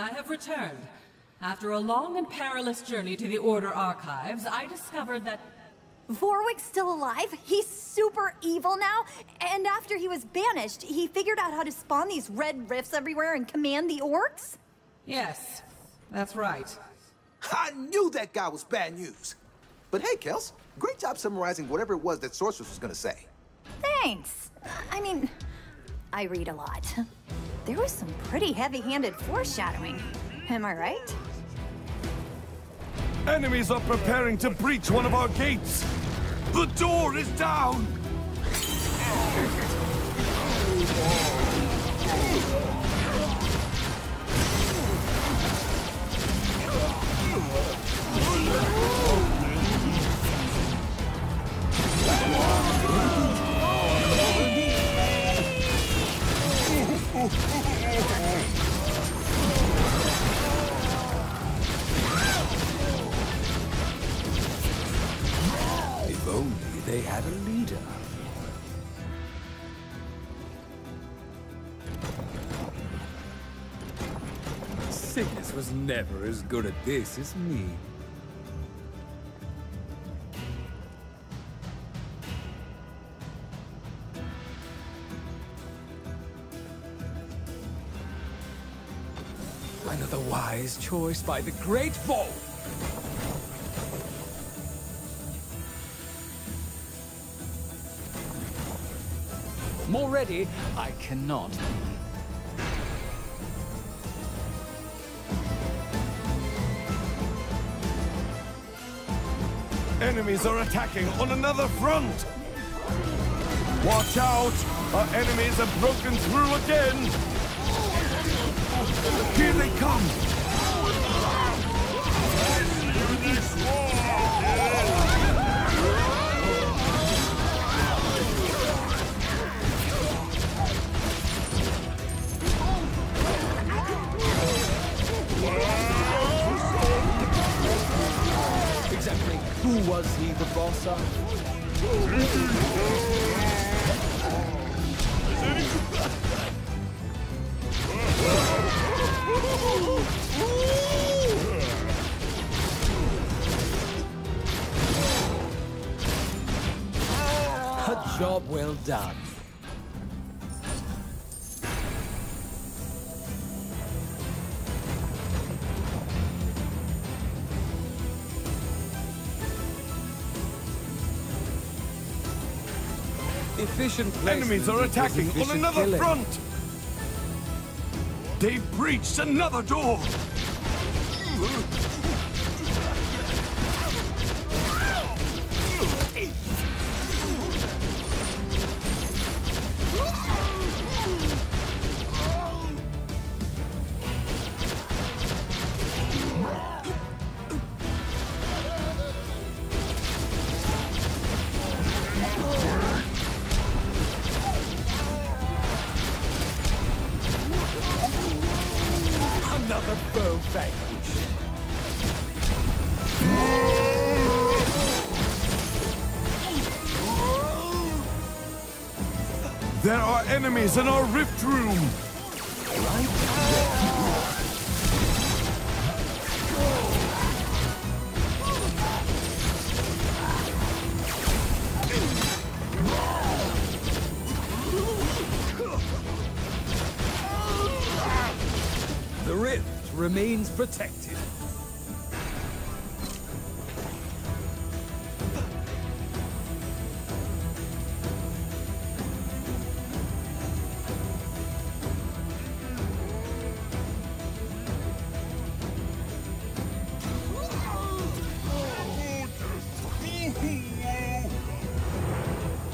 I have returned. After a long and perilous journey to the Order Archives, I discovered that... Vorwick's still alive? He's super evil now? And after he was banished, he figured out how to spawn these red rifts everywhere and command the orcs? Yes, that's right. I knew that guy was bad news. But hey, Kels, great job summarizing whatever it was that Sorceress was gonna say. Thanks. I mean, I read a lot. There was some pretty heavy-handed foreshadowing. Am I right? Enemies are preparing to breach one of our gates! The door is down! Cygnus was never as good at this as me. Another wise choice by the Great Ball. More ready, I cannot be. Enemies are attacking on another front! Watch out! Our enemies have broken through again! Here they come! A job well done. Efficient Enemies are attacking on another killing. front! They've breached another door! There are enemies in our rift room! The rift remains protected.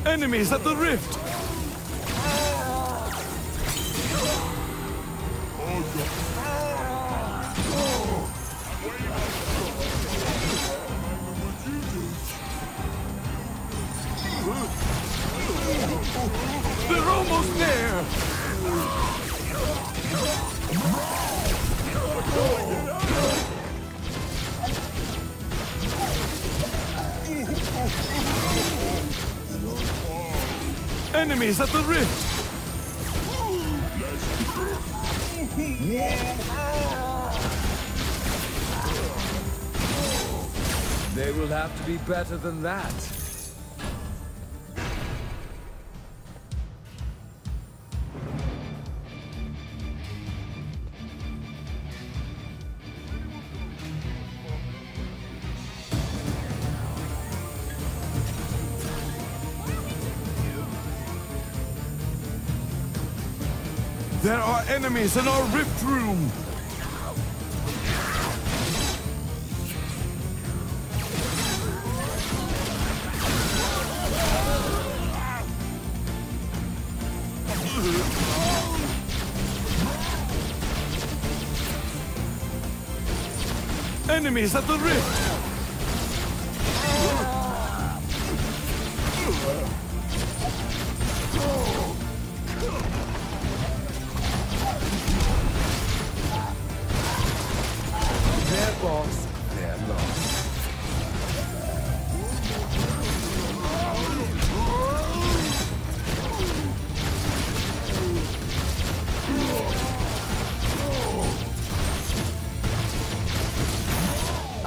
Enemies at the rift! They're almost there! Enemies at the rift! They will have to be better than that. There are enemies in our rift room! Enemies at the rift!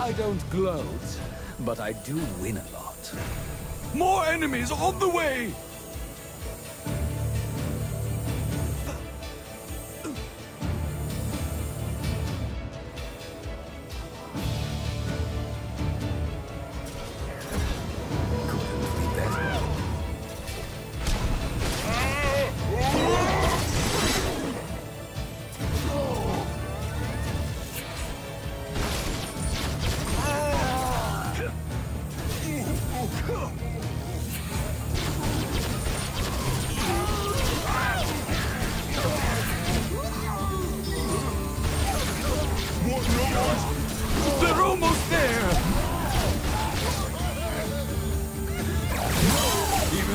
I don't gloat, but I do win a lot. More enemies on the way!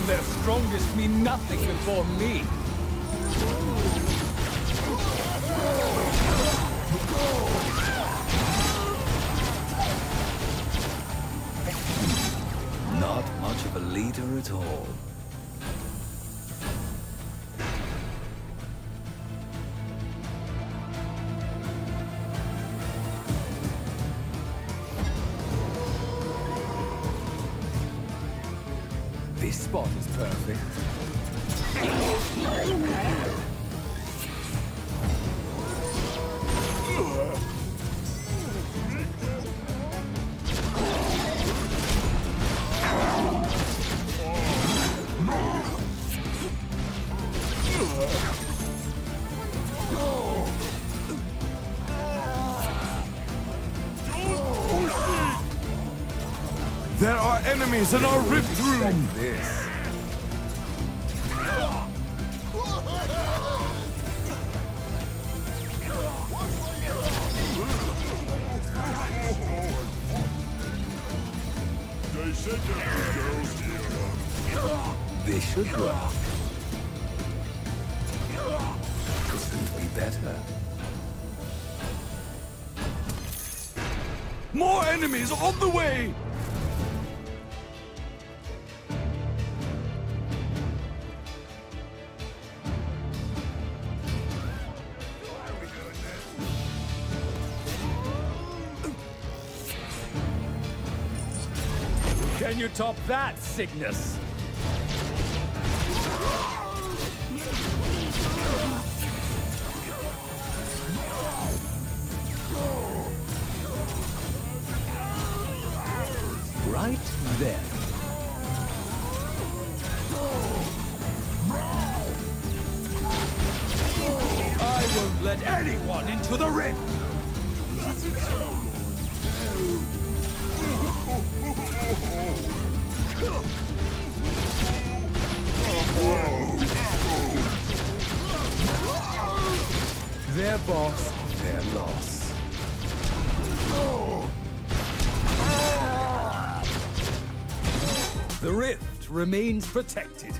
Their strongest mean nothing before me. Not much of a leader at all. This spot is perfect. Enemies in our rift room! Like this. This should work. Couldn't be better. More enemies on the way! Can you top that, Cygnus? Right there. I won't let anyone into the rift! Their boss, their loss. The rift remains protected.